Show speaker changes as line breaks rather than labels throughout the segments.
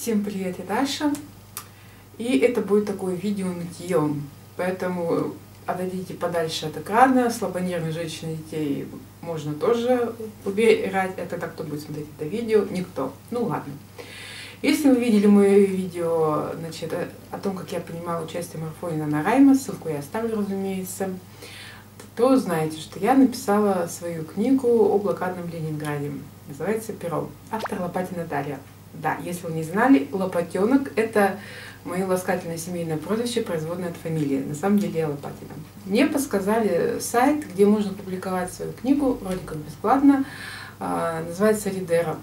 Всем привет, я Даша. И это будет такое видео нытьем. Поэтому отойдите подальше от экрана. Слабонервные женщины детей можно тоже убирать. Это так, кто будет смотреть это видео? Никто. Ну ладно. Если вы видели мое видео значит, о том, как я принимала участие в марафоне на Райма, ссылку я оставлю, разумеется, то знаете, что я написала свою книгу о блокадном Ленинграде. Называется «Перо». Автор Лопатина Дарья. Да, если вы не знали, Лопатенок – это мое ласкательное семейное прозвище, производное от фамилии. На самом деле я Лопатина. Мне подсказали сайт, где можно публиковать свою книгу, вроде как бесплатно. А, называется «Ридера».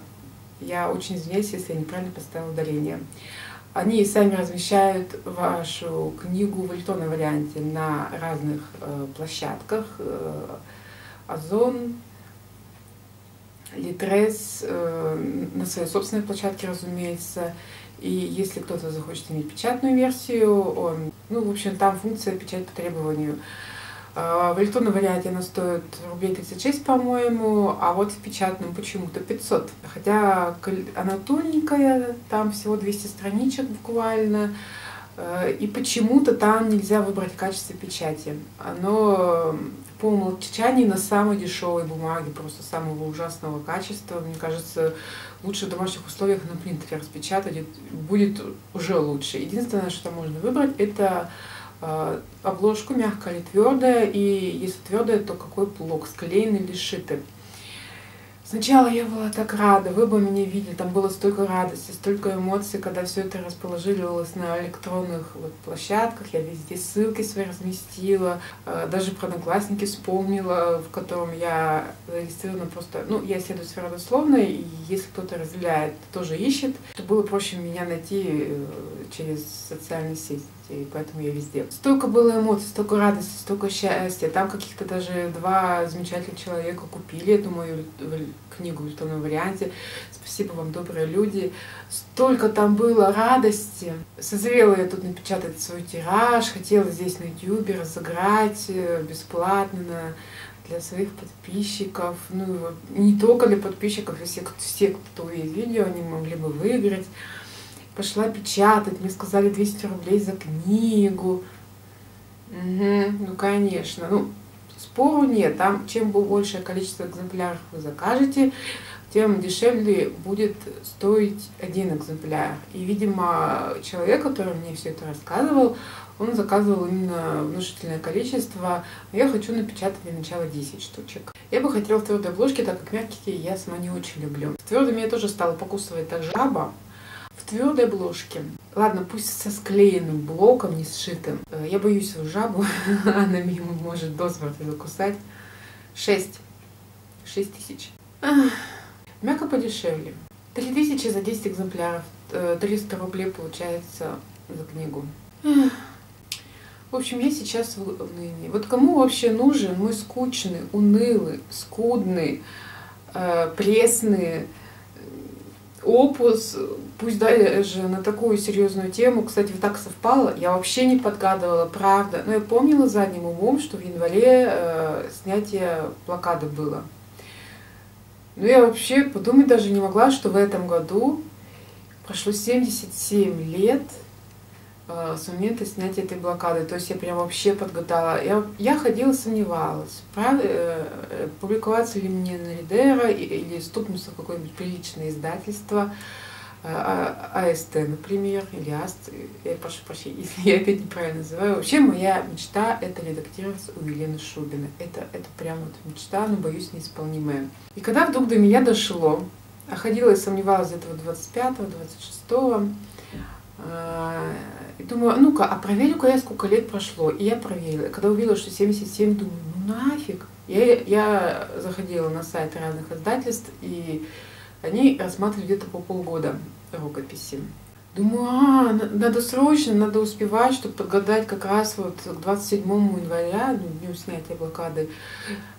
Я очень извиняюсь, если я неправильно поставила ударение. Они сами размещают вашу книгу в электронном варианте на разных э, площадках. Э, Озон, Литрес, э, на своей собственной площадке, разумеется. И если кто-то захочет иметь печатную версию, он, ну, в общем, там функция печать по требованию. А, в электронном варианте она стоит рублей 36, по-моему, а вот в печатном почему-то 500. Хотя она тоненькая, там всего 200 страничек буквально. Э, и почему-то там нельзя выбрать качество печати. Оно по умолчанию на самой дешевой бумаге, просто самого ужасного качества. Мне кажется, лучше в домашних условиях на принтере распечатать будет уже лучше. Единственное, что можно выбрать, это э, обложку мягкая или твердая, и если твердая, то какой блок, склеенный или шитый. Сначала я была так рада, вы бы меня видели, там было столько радости, столько эмоций, когда все это расположилось на электронных вот площадках, я везде ссылки свои разместила, э, даже про одноклассники вспомнила, в котором я зарегистрирована просто, ну, я исследую сферу дословно, и если кто-то разделяет, тоже ищет, то было проще меня найти э, через социальные сети и поэтому я везде. Столько было эмоций, столько радости, столько счастья. Там каких-то даже два замечательных человека купили эту мою книгу в электронном варианте. Спасибо вам, добрые люди. Столько там было радости. Созрела я тут напечатать свой тираж, хотела здесь на YouTube разыграть э, бесплатно для своих подписчиков, ну не только для подписчиков, и все, все кто увидит видео, они могли бы выиграть пошла печатать, мне сказали 200 рублей за книгу. Угу, ну, конечно. Ну, спору нет. Там чем большее количество экземпляров вы закажете, тем дешевле будет стоить один экземпляр. И, видимо, человек, который мне все это рассказывал, он заказывал именно внушительное количество. Я хочу напечатать для начала 10 штучек. Я бы хотела в твердой обложке, так как мягкие я сама не очень люблю. Твердыми я тоже стала покусывать так жаба твердой обложке. Ладно, пусть со склеенным блоком, не сшитым. Э, я боюсь жабу, она меня может до смерти закусать. 6. 6 тысяч. Мягко подешевле. 3 тысячи за 10 экземпляров. 300 э, рублей получается за книгу. В общем, я сейчас в унынии. Вот кому вообще нужен мой скучный, унылый, скудный, э, пресный, опус, пусть даже на такую серьезную тему, кстати, вот так совпало, я вообще не подгадывала, правда, но я помнила задним умом, что в январе э, снятие блокады было. Но я вообще подумать даже не могла, что в этом году прошло 77 лет с момента снятия этой блокады. То есть я прям вообще подгадала. Я, я ходила, сомневалась, прав, э, э, публиковаться ли мне на Ридера или стукнуться в какое-нибудь приличное издательство, э, а, АСТ, например, или АСТ. Я прошу прощения, если я опять неправильно называю. Вообще моя мечта это редактировать у Елены Шубина. Это, это прям вот мечта, но боюсь неисполнимая. И когда вдруг до меня дошло, а ходила и сомневалась где-то 25-го, 26-го, и думаю, а ну-ка, а проверю-ка я, сколько лет прошло. И я проверила. Когда увидела, что 77, думаю, ну нафиг. Я, я заходила на сайты разных издательств, и они рассматривали где-то по полгода рукописи. Думаю, а, надо срочно, надо успевать, чтобы подгадать как раз вот к 27 января, ну, дню снятия блокады,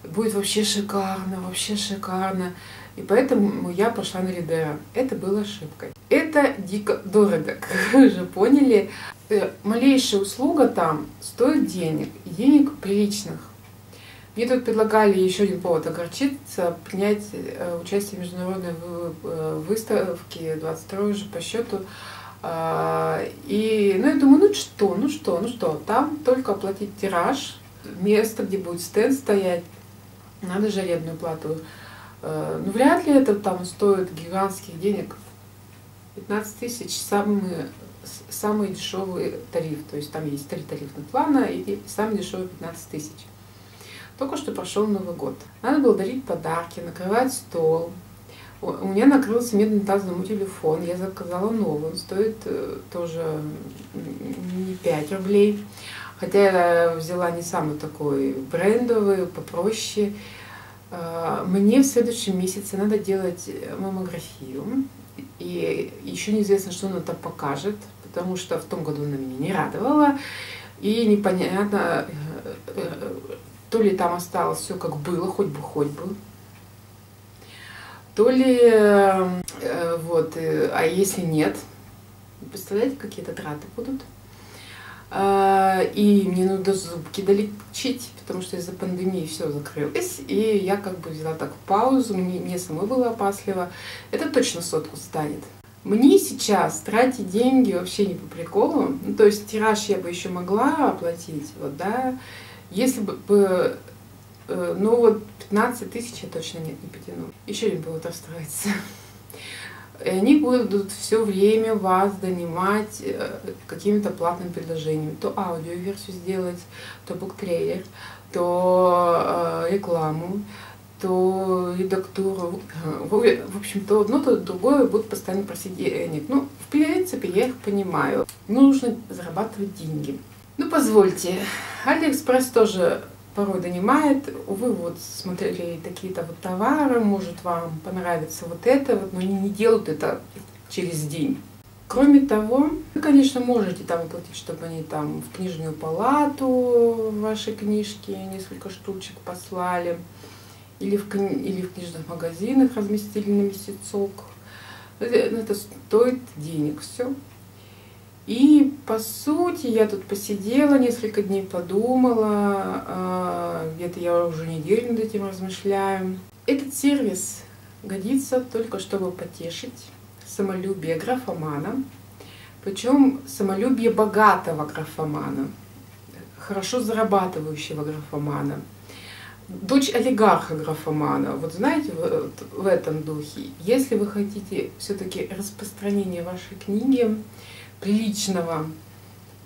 будет вообще шикарно, вообще шикарно. И поэтому я пошла на Ридера. Это было ошибкой. Это дико дорого, как вы уже поняли. Э, малейшая услуга там стоит денег, денег приличных. Мне тут предлагали еще один повод огорчиться, принять э, участие в международной э, выставке, 22 же по счету. А, и, ну, я думаю, ну что, ну что, ну что, там только оплатить тираж, место, где будет стенд стоять, надо же арендную плату. Э, ну, вряд ли это там стоит гигантских денег. 15 тысяч самый, самый дешевый тариф. То есть там есть три тарифных плана и самый дешевый 15 тысяч. Только что прошел Новый год. Надо было дарить подарки, накрывать стол. У меня накрылся медный таз на мой телефон. Я заказала новый. Он стоит э, тоже не 5 рублей. Хотя я взяла не самый такой брендовый, попроще. Э, мне в следующем месяце надо делать маммографию. И еще неизвестно, что она там покажет, потому что в том году она меня не радовала. И непонятно, э, то ли там осталось все как было, хоть бы, хоть бы. То ли, э, вот, э, а если нет, представляете, какие-то траты будут. А, и мне надо зубки долечить, потому что из-за пандемии все закрылось. И я как бы взяла так паузу, мне, мне самой было опасливо. Это точно сотку станет. Мне сейчас тратить деньги вообще не по приколу. Ну, то есть тираж я бы еще могла оплатить, вот, да, если бы, э, ну вот 15 тысяч я точно нет, не потяну. Еще не будут расстроиться. И они будут все время вас донимать э, какими-то платными предложениями. То аудиоверсию сделать, то буктрейлер, то э, рекламу, то редактуру. В общем, то одно, то другое будут постоянно просить денег. Ну, в принципе, я их понимаю. Нужно зарабатывать деньги. Ну, позвольте, Алиэкспресс тоже порой донимает. Увы, вот смотрели такие-то вот товары, может вам понравится вот это, вот, но они не делают это через день. Кроме того, вы, конечно, можете там оплатить, чтобы они там в книжную палату ваши книжки несколько штучек послали, или в, или в книжных магазинах разместили на месяцок. Это, это стоит денег, все. И по сути я тут посидела несколько дней, подумала, а, где-то я уже неделю над этим размышляю. Этот сервис годится только чтобы потешить самолюбие графомана, причем самолюбие богатого графомана, хорошо зарабатывающего графомана, дочь олигарха графомана. Вот знаете, в, в этом духе, если вы хотите все-таки распространение вашей книги, приличного,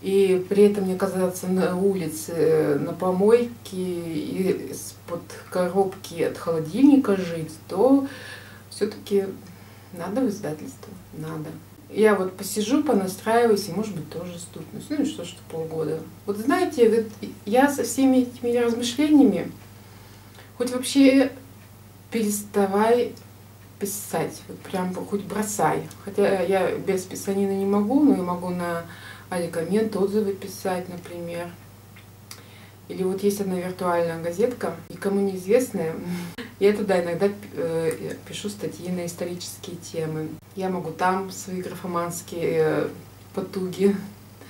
и при этом не оказаться на улице, на помойке и из-под коробки от холодильника жить, то все-таки надо в издательство, надо. Я вот посижу, понастраиваюсь, и, может быть, тоже стукнусь. Ну и что, что полгода. Вот знаете, вот я со всеми этими размышлениями, хоть вообще переставай писать, вот прям хоть бросай. Хотя я без писанины не могу, но я могу на аликоммент отзывы писать, например. Или вот есть одна виртуальная газетка, никому неизвестная. Я туда иногда э, пишу статьи на исторические темы. Я могу там свои графоманские э, потуги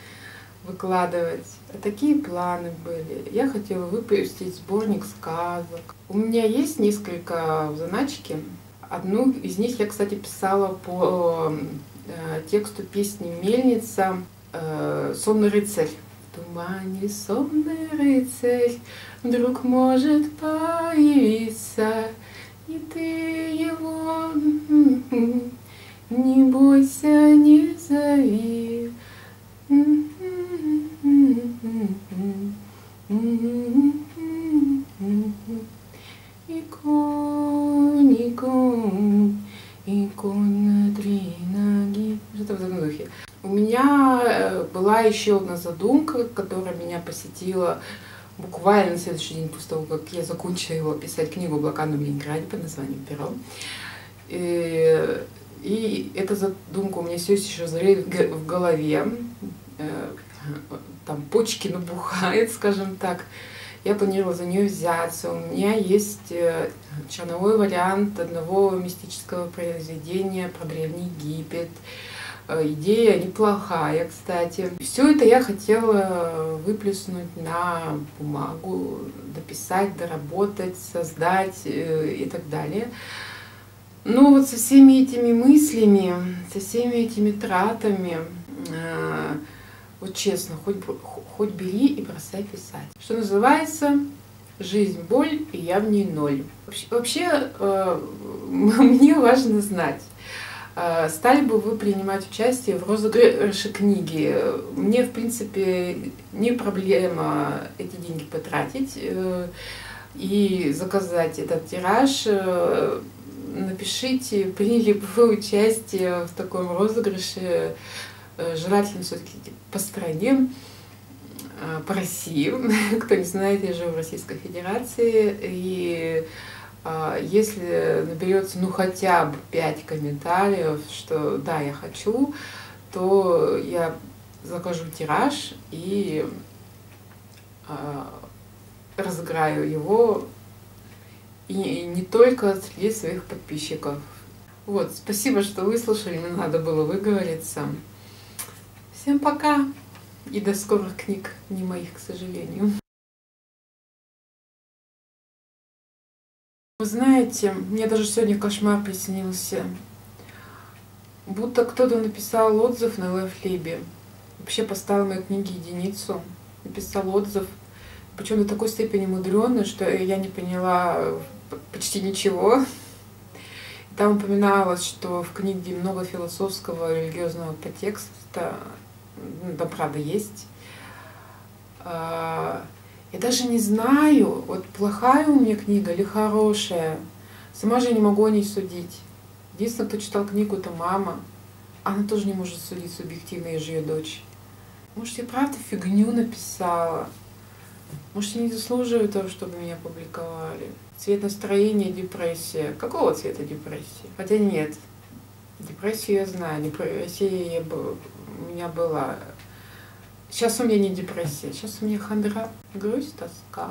выкладывать. А такие планы были. Я хотела выпустить сборник сказок. У меня есть несколько в заначке Одну из них я, кстати, писала по э, тексту песни «Мельница» э, «Сонный рыцарь». В тумане сонный рыцарь вдруг может появиться, и ты его не бойся, не зови. И конь, и конь, и конь на три ноги. Что-то в этом духе. У меня э, была еще одна задумка, которая меня посетила буквально на следующий день после того, как я закончила писать книгу «Блокаду в Ленинграде» под названием «Перо». И, и эта задумка у меня все еще зреет в голове. Э, там почки набухает, скажем так я планировала за нее взяться. У меня есть э, черновой вариант одного мистического произведения про Древний Египет. Э, идея неплохая, кстати. Все это я хотела выплеснуть на бумагу, дописать, доработать, создать э, и так далее. Но вот со всеми этими мыслями, со всеми этими тратами, э, вот честно, хоть, хоть бери и бросай писать. Что называется, жизнь боль, и я в ней ноль. Вообще, мне важно знать, стали бы вы принимать участие в розыгрыше книги? Мне, в принципе, не проблема эти деньги потратить э, и заказать этот тираж. Э, напишите, приняли бы вы участие в таком розыгрыше, э, желательно все-таки по стране, по России. Кто не знает, я живу в Российской Федерации, и а, если наберется ну хотя бы 5 комментариев, что да, я хочу, то я закажу тираж и э, разыграю его и не только среди своих подписчиков. Вот, спасибо, что выслушали, мне надо было выговориться. Всем пока и до скорых книг, не моих, к сожалению. Вы знаете, мне даже сегодня кошмар приснился. Будто кто-то написал отзыв на Лайфлибе. Вообще поставил моей книге единицу. Написал отзыв. Причем до такой степени мудреный, что я не поняла почти ничего. Там упоминалось, что в книге много философского религиозного подтекста. Ну, там правда есть. Я даже не знаю, вот плохая у меня книга или хорошая. Сама же не могу о ней судить. Единственное, кто читал книгу, это мама. Она тоже не может судить субъективно, я же ее дочь. Может, я правда фигню написала? Может, я не заслуживаю того, чтобы меня публиковали? Цвет настроения, депрессия. Какого цвета депрессия? Хотя нет. Депрессию я знаю. Депрессия я, у меня была. Сейчас у меня не депрессия, сейчас у меня хандра, грусть, тоска.